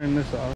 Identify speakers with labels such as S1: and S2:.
S1: Turn this off.